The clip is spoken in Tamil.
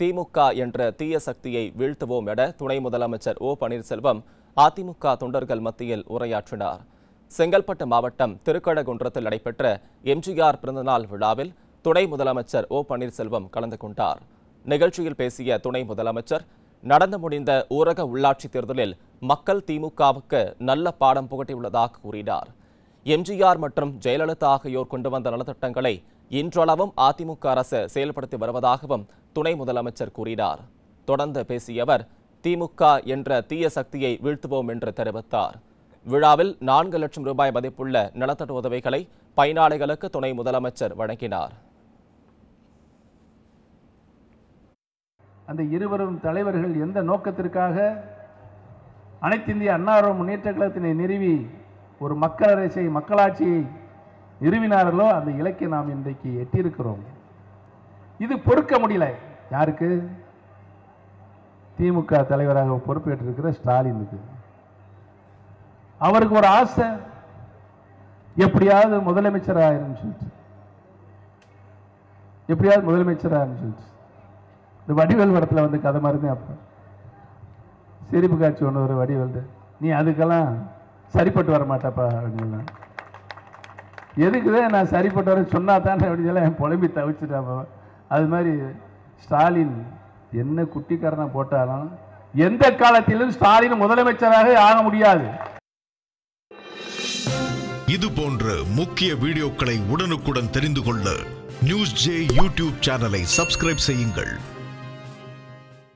திமுக என்ற தீய சக்தியை வீழ்த்துவோம் என துணை முதலமைச்சர் ஓ பன்னீர்செல்வம் அதிமுக தொண்டர்கள் மத்தியில் உரையாற்றினார். செங்கல்பட்டு மாவட்டம் திருக்கடகுன்றத்தில் நடைபெற்ற எம்ஜிஆர் பிறந்தநாள் விழாவில் துணை முதலமைச்சர் ஓ பன்னீர்செல்வம் கலந்து கொண்டார். நிகழ்ச்சியில் பேசிய துணை முதலமைச்சர் நடந்து முடிந்த ஊரக உள்ளாட்சி தேர்தலில் மக்கள் திமுகவுக்கு நல்ல பாடம் புகட்டியுள்ளதாக கூறினார். எம்ஜிஆர் மற்றும் ஜெயலலிதா ஆகியோர் கொண்டு வந்த நலத்திட்டங்களை இன்றளவும் அதிமுக அரசு செயல்படுத்தி வருவதாகவும் துணை முதலமைச்சர் கூறினார். தொடர்ந்து பேசிய அவர் திமுக என்ற தீய சக்தியை வீழ்த்துவோம் என்று தெரிவித்தார். விழாவில் நான்கு லட்சம் ரூபாய் மதிப்புள்ள நலத்திட்ட உதவிகளை பயனாளிகளுக்கு துணை முதலமைச்சர் வழங்கினார். அந்த இருவரும் தலைவர்கள் எந்த நோக்கத்திற்காக அனைத்து இந்திய அன்னார முன்னேற்ற கழகத்தினை நிறுவி ஒரு மக்கள் அரசை மக்களாட்சியை நிறுவினார்களோ அந்த இலக்கை நாம் இன்றைக்கு எட்டியிருக்கிறோம். இது பொறுக்க முடியல. யாருக்கு? திமுக தலைவராக பொறுப்பேற்றிருக்கிற ஸ்டாலினுக்கு. அவருக்கு ஒரு ஆசை. எப்படியாவது முதலமைச்சராயிரும் சொல்லிட்டு. எப்படியாவது முதலமைச்சராயிரும் சொல்லிட்டு. இந்த வடிவேல் படத்தில் வந்து கதை மாதிரி தான் அப்போ. சிரிப்பு காட்சி ஒன்று ஒரு வடிவேல் நீ அதுக்கெல்லாம் சரிப்பட்டு வர மாட்டாப்பா அப்படின்னு. எதுக்குதான் நான் சரிப்பட்டு வர சொன்னா தானே அப்படின்னு என் புலம்பி தவிச்சிட்டாப்பா அது மாதிரி ஸ்டாலின் என்ன குட்டிக்காரனை போட்டாலும் எந்த காலத்திலும் ஸ்டாலின் முதலமைச்சராக ஆக முடியாது. இது போன்ற முக்கிய வீடியோக்களை உடனுக்குடன் தெரிந்து கொள்ள நியூஸ் ஜே யூடியூப் சேனலை சப்ஸ்கிரைப் செய்யுங்கள்.